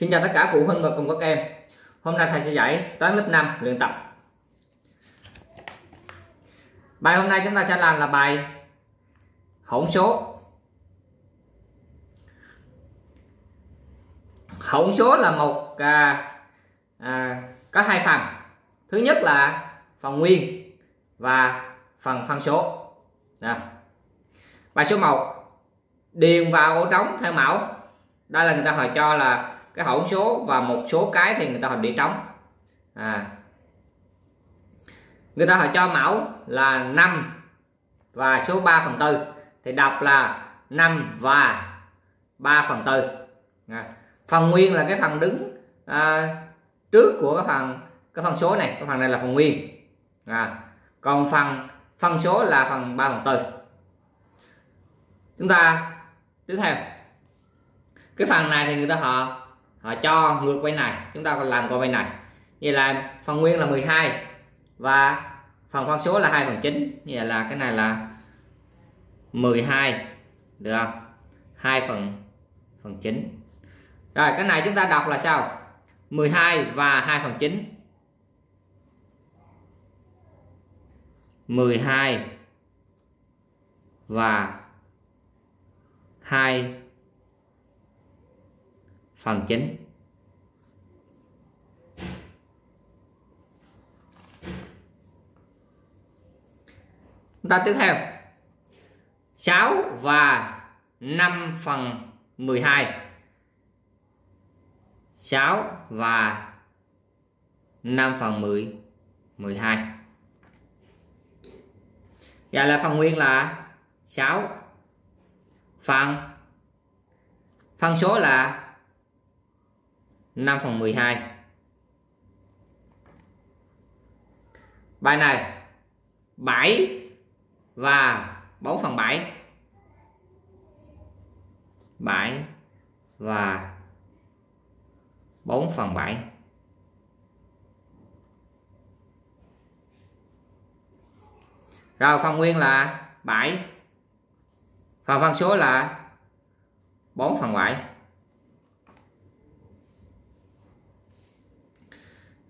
Xin chào tất cả phụ huynh và cùng các em. Hôm nay thầy sẽ dạy toán lớp 5 luyện tập. Bài hôm nay chúng ta sẽ làm là bài hỗn số. Hỗn số là một à, à, có hai phần. Thứ nhất là phần nguyên và phần phân số. Đó. Bài số 1 Điền vào ổ trống theo mẫu. Đây là người ta hỏi cho là cái hỗn số và một số cái thì người ta họ để trống à. người ta họ cho mẫu là 5 và số 3 phần tư thì đọc là 5 và 3 phần tư à. phần nguyên là cái phần đứng à, trước của cái phần cái phân số này cái phần này là phần nguyên à. còn phần phân số là phần 3 phần tư chúng ta tiếp theo cái phần này thì người ta họ họ cho ngược bên này, chúng ta còn làm qua bên này. Vậy là phần nguyên là 12 và phần phân số là 2 phần 9 vậy là cái này là 12 được không? 2 phần phần 9 rồi, cái này chúng ta đọc là sao? 12 và 2 phần 9 12 và 2 phần chính. Chúng ta tiếp theo. 6 và 5 phần 12 6 và 5 phần 10 12 Vậy là phần nguyên là 6 phần. Phân số là 5 phần 12 bài này 7 và 4 phần 7 7 và 4 phần 7 Rồi, phần nguyên là 7 Phần phân số là 4 phần 7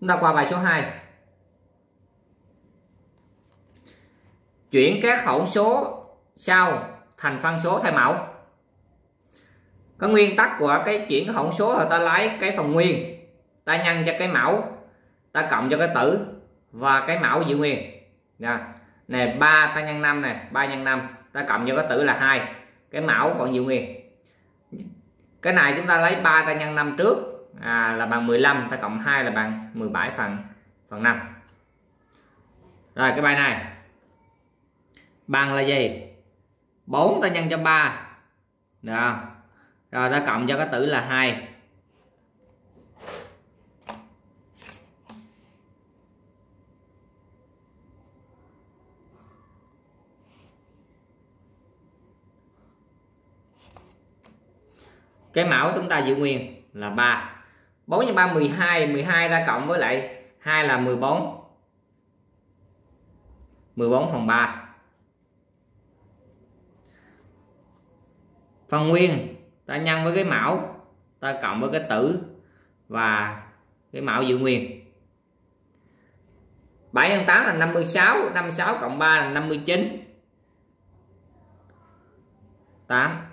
Chúng ta qua bài số 2. Chuyển các hỗn số sau thành phân số thay mẫu. Cái nguyên tắc của cái chuyển hỗn số là ta lấy cái phần nguyên, ta nhân cho cái mẫu, ta cộng cho cái tử và cái mẫu giữ nguyên. Nè, này 3 ta nhân 5 này, 3 nhân 5, ta cộng cho cái tử là 2, cái mẫu còn giữ nguyên. Cái này chúng ta lấy 3 ta nhân 5 trước à, là bằng 15 ta cộng 2 là bằng 17 phần phần 5 rồi cái bài này. Bằng là gì? 4 ta nhân cho 3 được rồi ta cộng cho cái tử là 2 cái mẫu chúng ta giữ nguyên là 3 4 x 3 12 12 ra cộng với lại 2 là 14 14 phần 3 phần nguyên, ta nhân với cái mẫu, ta cộng với cái tử và cái mẫu giữ nguyên. 7 x 8 là 56 56 cộng 3 là 59 8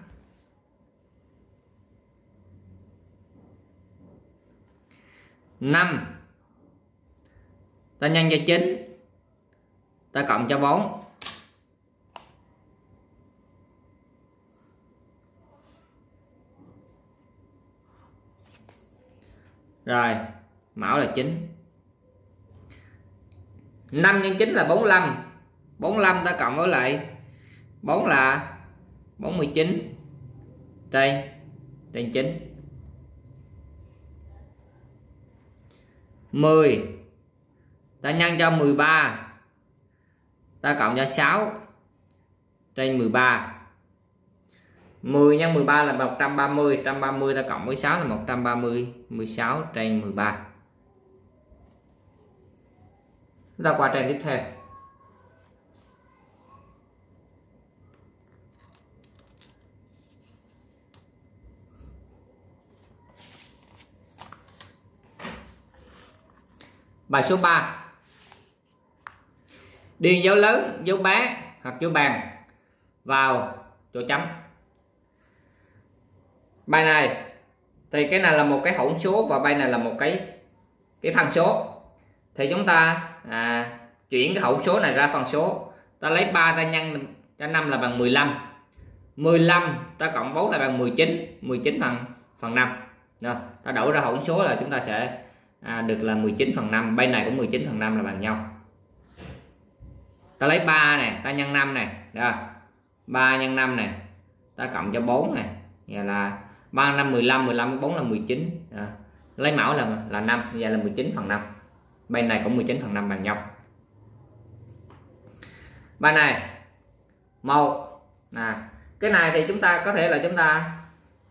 5 ta nhân cho 9 ta cộng cho 4 rồi mão là 9 5 nhân 9 là 45 45 ta cộng với lại 4 là 49 trên trên 9 10 ta nhân cho 13 ta cộng cho 6 trên 13 10 nhân 13 là 130 130 ta cộng với 6 là 130 16 trên 13 Chúng ta qua trang tiếp theo. Bài số 3 điền dấu lớn dấu bé hoặc dấu bàn vào chỗ chấm. Bài này thì cái này là một cái hỗn số và bài này là một cái cái phân số. Thì chúng ta à, chuyển cái hỗn số này ra phân số. Ta lấy 3 ta nhân cho 5 là bằng 15 15 ta cộng 4 là bằng 19 19 phần phần 5 Rồi, ta đổi ra hỗn số là chúng ta sẽ à, được là 19 phần 5 bên này cũng 19 phần 5 là bằng nhau. Ta lấy 3 này ta nhân 5 này đó 3 nhân 5 này ta cộng cho 4 này vậy là 3 5 15 15 4 là 19 đó. lấy mẫu là là 5 vậy là 19 phần 5 bên này cũng 19 phần 5 bằng nhau. Bên này một à, cái này thì chúng ta có thể là chúng ta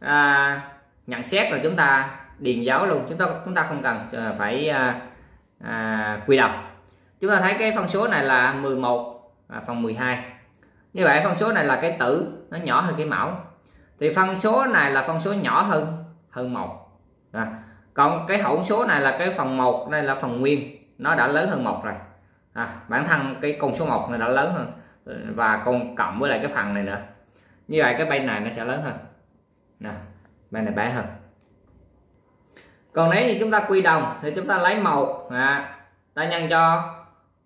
à, nhận xét rồi chúng ta điền dấu luôn chúng ta chúng ta không cần ờ, phải ờ, à, à, quy đọc chúng ta thấy cái phân số này là 11 à, phần 12 như vậy phân số này là cái tử nó nhỏ hơn cái mẫu. Thì phân số này là phân số nhỏ hơn hơn một. À, còn cái hỗn số này là cái phần 1 đây là phần nguyên nó đã lớn hơn một rồi. À, bản thân cái con số 1 này đã lớn hơn và con cộng với lại cái phần này nữa. Như vậy cái bên này nó sẽ lớn hơn. Nè bên này bé hơn còn nếu như chúng ta quy đồng thì chúng ta lấy một à, ta nhân cho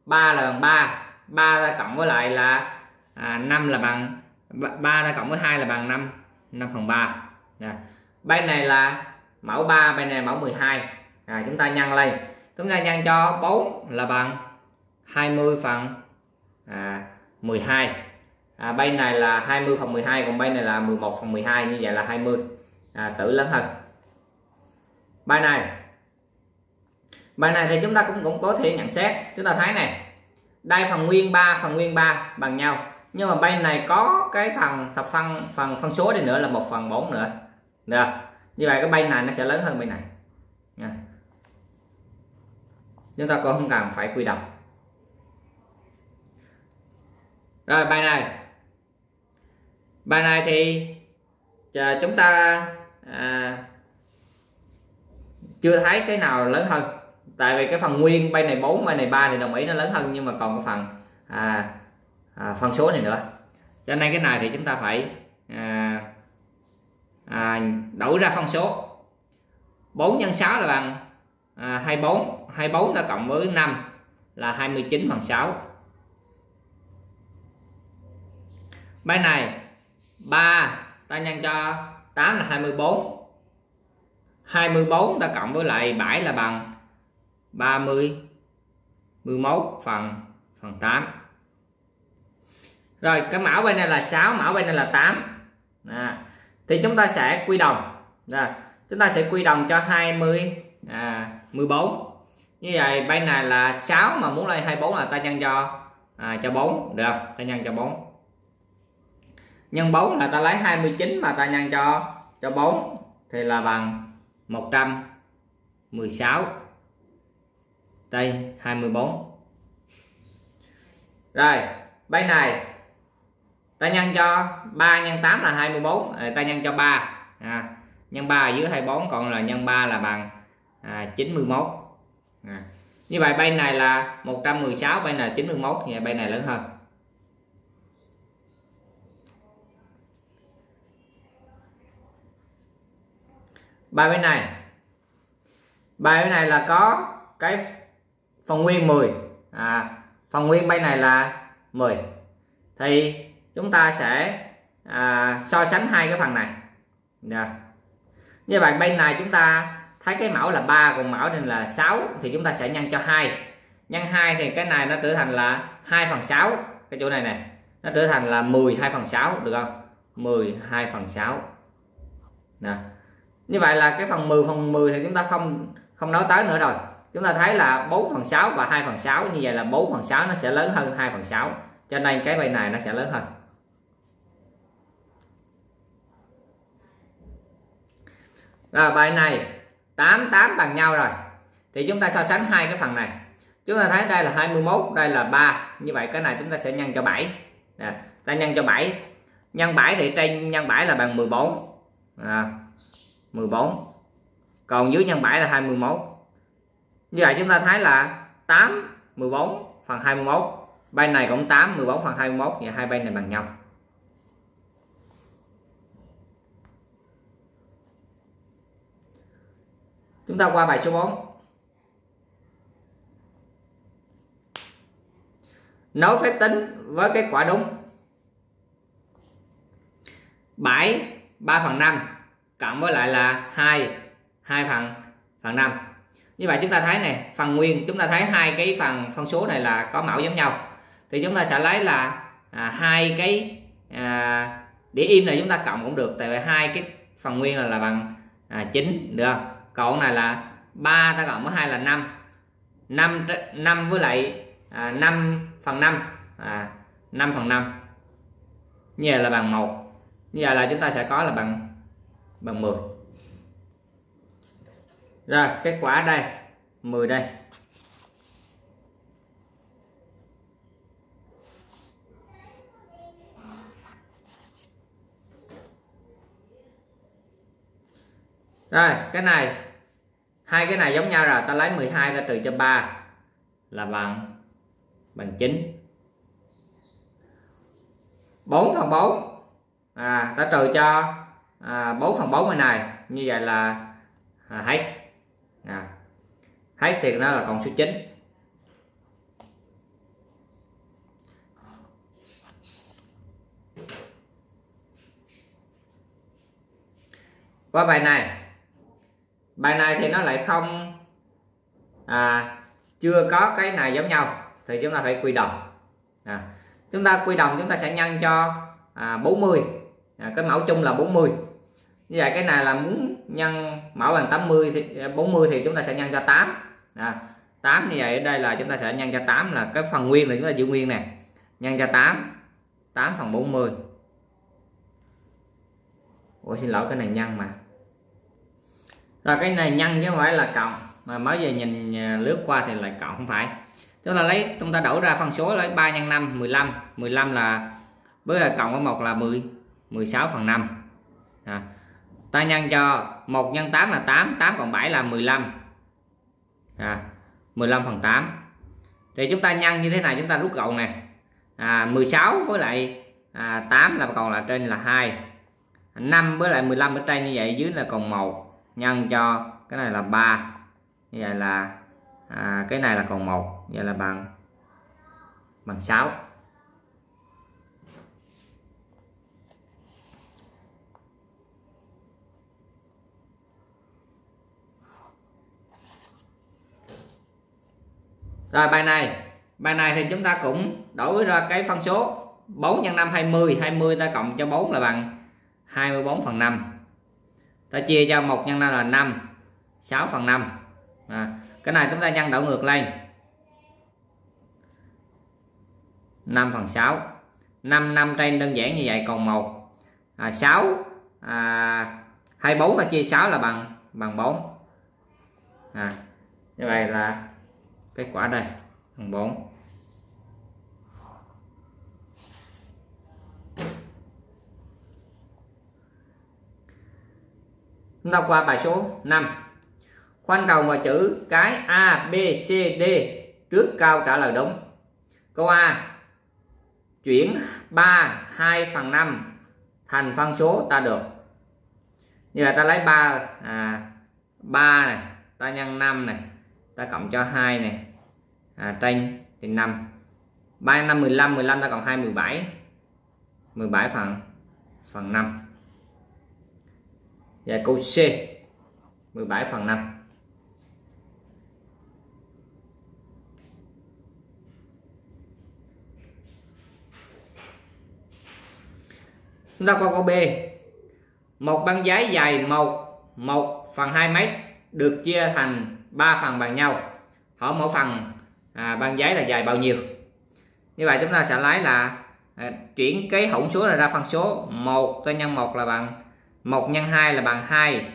3 là bằng 3 3 ta cộng với lại là à, 5 là bằng 3 ta cộng với 2 là bằng 5 5 phần 3 à, à, à. bên này là mẫu 3 bên này mẫu 12 à, chúng ta nhân lên chúng ta nhân cho 4 là bằng 20 phần à, 12 à, bên này là 20 phần 12 còn bên này là 11 phần 12 như vậy là 20 à, tử lớn hơn bài này. Bài này thì chúng ta cũng cũng có thể nhận xét. Chúng ta thấy này đây phần nguyên 3 phần nguyên 3 bằng nhau. Nhưng mà bay này có cái phần thập phân phần phân số này nữa là một phần 4 nữa. Được như vậy cái bay này nó sẽ lớn hơn bên này. Nha. chúng ta cũng không cần phải quy đồng. Rồi bài này. Bài này thì chờ chúng ta à, chưa thấy cái nào lớn hơn. Tại vì cái phần nguyên bay này 4 bay này 3 thì đồng ý nó lớn hơn nhưng mà còn cái phần à, à, phân số này nữa. Cho nên cái này thì chúng ta phải à, à, đổi ra phân số. 4 nhân 6 là bằng à, 24 24 ta cộng với 5 là 29 phần 6 bên này 3 ta nhân cho 8 là 24 24 ta cộng với lại 7 là bằng 30 11 phần phần 8 rồi cái mã bên này là 6 mã bên này là 8 à, thì chúng ta sẽ quy đồng. Rồi, chúng ta sẽ quy đồng cho 20 à, 14 như vậy bên này là 6 mà muốn lên 24 là ta nhân cho à, cho 4 được ta nhân cho 4 nhân 4 là ta lấy 29 mà ta nhân cho cho 4 thì là bằng 116 đây 24 rồi bên này ta nhân cho 3 nhân 8 là 24 à, ta nhân cho 3 à, nhân 3 ở dưới 24 còn là nhân 3 là bằng à, 91 à. như vậy bên này là 116 bên này là 91 thì bên này lớn hơn bài bên này. Bài bên này là có cái phần nguyên 10 à, phần nguyên bên này là 10 thì chúng ta sẽ à, so sánh hai cái phần này. Yeah. như vậy bên này chúng ta thấy cái mẫu là 3 còn mẫu nên là 6 thì chúng ta sẽ nhân cho 2 nhân 2 thì cái này nó trở thành là 2 phần 6 cái chỗ này này nó trở thành là 12 phần 6 được không? 12 phần 6 nè như vậy là cái phần 10 phần 10 thì chúng ta không không nói tới nữa rồi. Chúng ta thấy là 4 phần 6 và 2 phần 6 như vậy là 4 phần 6 nó sẽ lớn hơn 2 phần 6 cho nên cái bài này nó sẽ lớn hơn. Rồi bài này 8 8 bằng nhau rồi. Thì chúng ta so sánh hai cái phần này. Chúng ta thấy đây là 21 đây là 3 như vậy cái này chúng ta sẽ nhân cho 7 Nè, ta nhân cho 7 nhân 7 thì trên nhân 7 là bằng 14 à, 14 còn dưới nhân 7 là 21 như vậy chúng ta thấy là 8 14 phần 21 bên này cũng 8 14 phần 21 và hai bên này bằng nhau. Chúng ta qua bài số 4 nối phép tính với kết quả đúng. 7 3 phần 5 cộng với lại là 2 2 phần phần 5 như vậy chúng ta thấy này phần nguyên chúng ta thấy hai cái phần phân số này là có mẫu giống nhau. Thì chúng ta sẽ lấy là à, hai cái à, để im này chúng ta cộng cũng được tại vì hai cái phần nguyên là, là bằng à, 9 được không? cộng này là 3 ta cộng với 2 là 5 5 5 với lại à, 5 phần 5 à, 5 phần 5 như vậy là bằng 1 như vậy là chúng ta sẽ có là bằng bằng 10 rồi kết quả đây 10 đây. Rồi cái này hai cái này giống nhau rồi ta lấy 12 ta trừ cho 3 là bằng bằng 9 4 phần 4 à, ta trừ cho à, 4 phần 4 bên này như vậy là à, hết. À, hết thì nó là con số 9 qua bài này bài này thì nó lại không à, chưa có cái này giống nhau thì chúng ta phải quy đồng. À, chúng ta quy đồng chúng ta sẽ nhân cho à, 40 à, cái mẫu chung là 40 như vậy cái này là muốn nhân mẫu bằng 80 thì à, 40 thì chúng ta sẽ nhân cho 8 à, 8 như vậy ở đây là chúng ta sẽ nhân cho 8 là cái phần nguyên là chúng ta giữ nguyên này nhân cho 8 8 phần 40 Ủa xin lỗi cái này nhân mà. Rồi cái này nhân chứ không phải là cộng. Mà mới về nhìn à, lướt qua thì lại cộng không phải. Chúng ta lấy chúng ta đổ ra phân số lấy 3 nhân 5 15 15 là với là cộng với một là 10 16 phần 5 à ta nhân cho 1 nhân 8 là 8 8 cộng 7 là 15 à. 15 phần 8 thì chúng ta nhân như thế này chúng ta rút gọn này à, 16 với lại à, 8 là còn là trên là 2 5 với lại 15 ở trên như vậy dưới là còn 1 nhân cho cái này là 3 như vậy là à, cái này là còn một. Vậy là bằng bằng 6 Rồi bài này. Bài này thì chúng ta cũng đổi ra cái phân số. 4 nhân 5 20 20 ta cộng cho 4 là bằng 24 phần 5 Ta chia cho 1 nhân 5 là 5 6 phần 5 à, cái này chúng ta nhân đảo ngược lên. 5 phần 6 5 5 trên đơn giản như vậy còn 1 à, 6 à, 24 ta chia 6 là bằng bằng 4 à, như vậy là kết quả đây thằng 4 chúng ta qua bài số 5 khoanh đầu vào chữ cái A B C D trước cao trả lời đúng. Câu A chuyển 3 2 phần 5 thành phân số ta được. Như là ta lấy 3 à, 3 này ta nhân 5 này ta cộng cho 2 này. À, trên thì 5 3 5 15 15 ta cộng 2 17 17 phần phần 5 và dạ, câu C. 17 phần 5 chúng ta qua câu B. Một băng giấy dài một một phần 2 mét được chia thành 3 phần bằng nhau. Hỏi mỗi phần à, băng giấy là dài bao nhiêu? Như vậy chúng ta sẽ lấy là à, chuyển cái hỗn số này ra phân số 1 ta nhân 1 là bằng 1 nhân 2 là bằng 2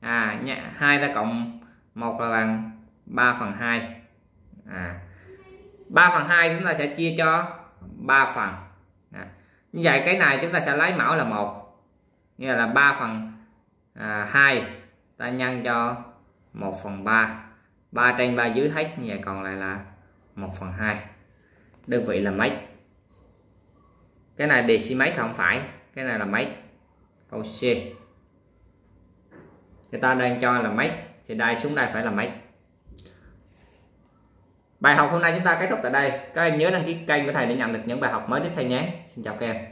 à 2 ta cộng 1 là bằng 3 phần 2 à 3 phần 2 chúng ta sẽ chia cho 3 phần. À, như vậy cái này chúng ta sẽ lấy mẫu là 1 như là 3 phần à, 2 ta nhân cho 1 phần 3 3 trên 3 dưới hết như vậy còn lại là 1 phần 2 đơn vị là mấy? Cái này decimal không phải. Cái này là mấy? Câu C. Người ta đang cho là mấy? Thì đây, xuống đây phải là mấy? Bài học hôm nay chúng ta kết thúc tại đây. Các em nhớ đăng ký kênh của thầy để nhận được những bài học mới tiếp theo nhé. Xin chào các em.